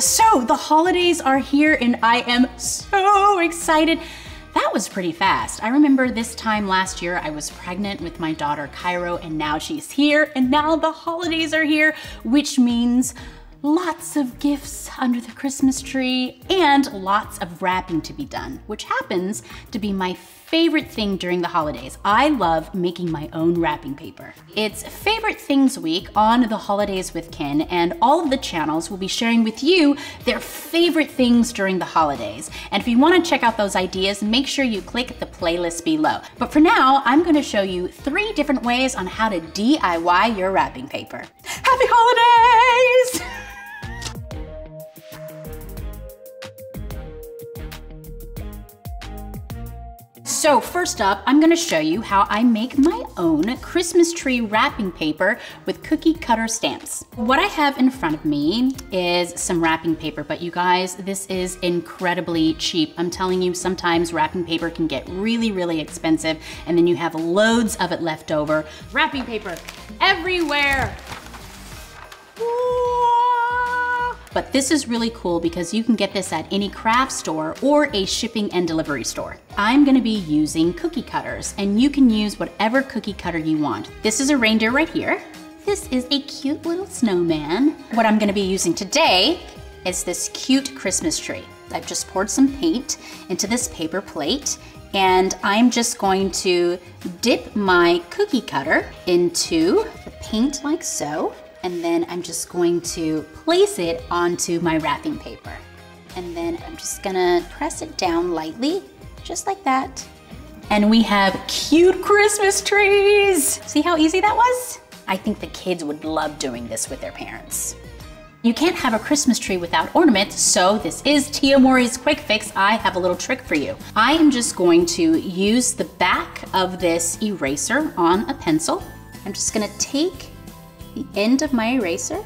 So the holidays are here and I am so excited. That was pretty fast. I remember this time last year I was pregnant with my daughter Cairo and now she's here and now the holidays are here, which means lots of gifts under the Christmas tree and lots of wrapping to be done, which happens to be my favorite thing during the holidays. I love making my own wrapping paper. It's Favorite Things Week on the Holidays with Kin, and all of the channels will be sharing with you their favorite things during the holidays. And if you wanna check out those ideas, make sure you click the playlist below. But for now, I'm gonna show you three different ways on how to DIY your wrapping paper. Happy holidays! So first up, I'm gonna show you how I make my own Christmas tree wrapping paper with cookie cutter stamps. What I have in front of me is some wrapping paper, but you guys, this is incredibly cheap. I'm telling you, sometimes wrapping paper can get really, really expensive, and then you have loads of it left over. Wrapping paper everywhere. But this is really cool because you can get this at any craft store or a shipping and delivery store. I'm gonna be using cookie cutters and you can use whatever cookie cutter you want. This is a reindeer right here. This is a cute little snowman. What I'm gonna be using today is this cute Christmas tree. I've just poured some paint into this paper plate and I'm just going to dip my cookie cutter into the paint like so and then I'm just going to place it onto my wrapping paper. And then I'm just gonna press it down lightly, just like that. And we have cute Christmas trees. See how easy that was? I think the kids would love doing this with their parents. You can't have a Christmas tree without ornaments, so this is Tia Mowry's Quick Fix. I have a little trick for you. I am just going to use the back of this eraser on a pencil. I'm just gonna take the end of my eraser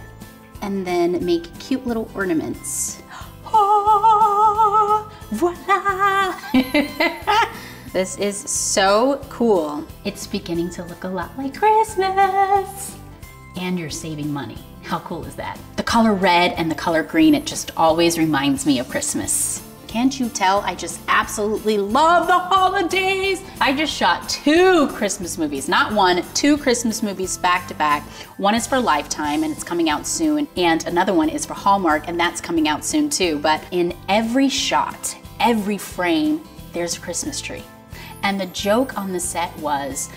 and then make cute little ornaments. Oh, voila! this is so cool. It's beginning to look a lot like Christmas. And you're saving money. How cool is that? The color red and the color green, it just always reminds me of Christmas. Can't you tell I just absolutely love the holidays? I just shot two Christmas movies, not one, two Christmas movies back to back. One is for Lifetime and it's coming out soon, and another one is for Hallmark and that's coming out soon too. But in every shot, every frame, there's a Christmas tree. And the joke on the set was,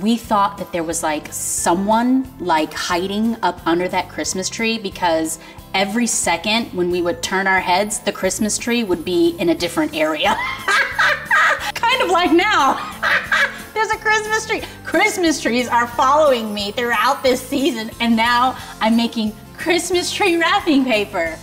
we thought that there was like someone like hiding up under that Christmas tree because every second when we would turn our heads, the Christmas tree would be in a different area. kind of like now. There's a Christmas tree. Christmas trees are following me throughout this season, and now I'm making Christmas tree wrapping paper.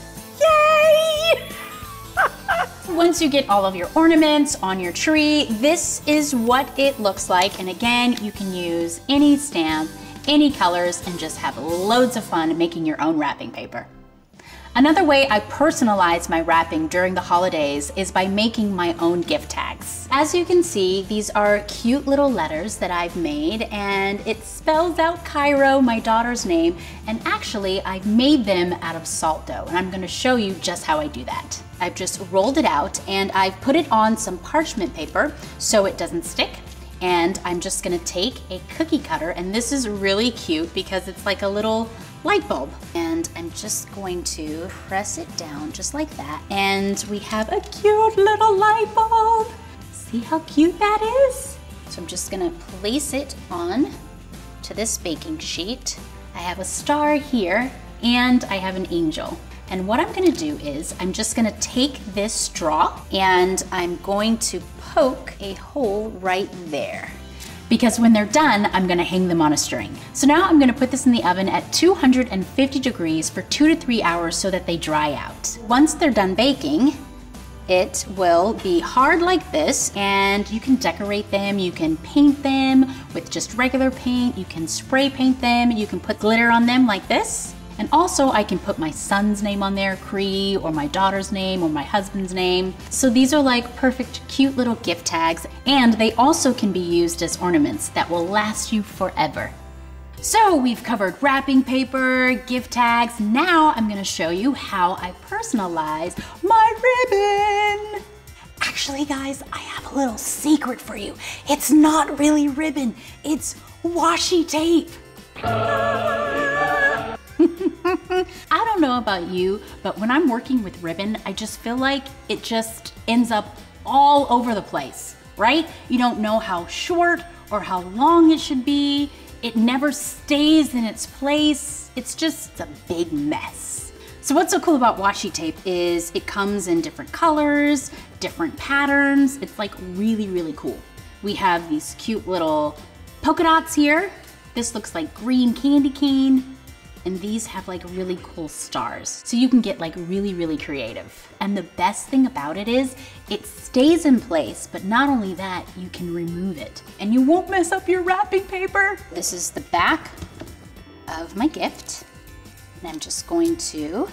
Once you get all of your ornaments on your tree, this is what it looks like. And again, you can use any stamp, any colors, and just have loads of fun making your own wrapping paper. Another way I personalize my wrapping during the holidays is by making my own gift tags. As you can see, these are cute little letters that I've made and it spells out Cairo, my daughter's name, and actually I've made them out of salt dough and I'm gonna show you just how I do that. I've just rolled it out and I've put it on some parchment paper so it doesn't stick and I'm just gonna take a cookie cutter and this is really cute because it's like a little light bulb. And I'm just going to press it down just like that. And we have a cute little light bulb. See how cute that is? So I'm just gonna place it on to this baking sheet. I have a star here and I have an angel. And what I'm gonna do is I'm just gonna take this straw and I'm going to poke a hole right there because when they're done, I'm gonna hang them on a string. So now I'm gonna put this in the oven at 250 degrees for two to three hours so that they dry out. Once they're done baking, it will be hard like this and you can decorate them, you can paint them with just regular paint, you can spray paint them, you can put glitter on them like this. And also I can put my son's name on there, Cree, or my daughter's name, or my husband's name. So these are like perfect, cute little gift tags. And they also can be used as ornaments that will last you forever. So we've covered wrapping paper, gift tags. Now I'm gonna show you how I personalize my ribbon. Actually, guys, I have a little secret for you. It's not really ribbon, it's washi tape. About you, but when I'm working with ribbon, I just feel like it just ends up all over the place, right? You don't know how short or how long it should be. It never stays in its place. It's just a big mess. So what's so cool about washi tape is it comes in different colors, different patterns. It's like really, really cool. We have these cute little polka dots here. This looks like green candy cane and these have like really cool stars. So you can get like really, really creative. And the best thing about it is it stays in place, but not only that, you can remove it and you won't mess up your wrapping paper. This is the back of my gift. And I'm just going to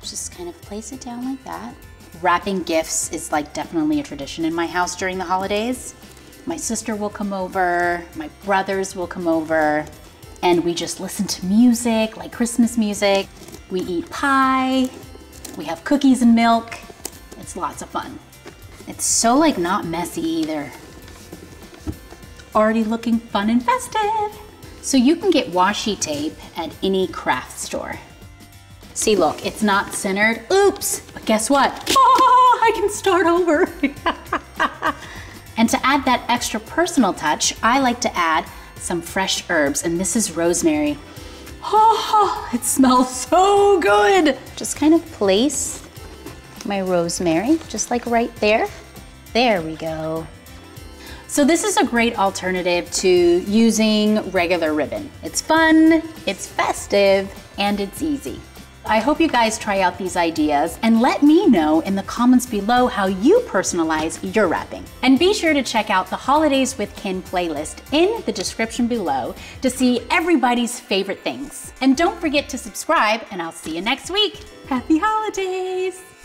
just kind of place it down like that. Wrapping gifts is like definitely a tradition in my house during the holidays. My sister will come over, my brothers will come over, and we just listen to music, like Christmas music. We eat pie, we have cookies and milk. It's lots of fun. It's so like not messy either. Already looking fun and festive. So you can get washi tape at any craft store. See, look, it's not centered. Oops, but guess what? Oh, I can start over. and to add that extra personal touch, I like to add some fresh herbs, and this is rosemary. Oh, it smells so good. Just kind of place my rosemary, just like right there. There we go. So this is a great alternative to using regular ribbon. It's fun, it's festive, and it's easy. I hope you guys try out these ideas and let me know in the comments below how you personalize your wrapping. And be sure to check out the Holidays with Kin playlist in the description below to see everybody's favorite things. And don't forget to subscribe and I'll see you next week. Happy holidays!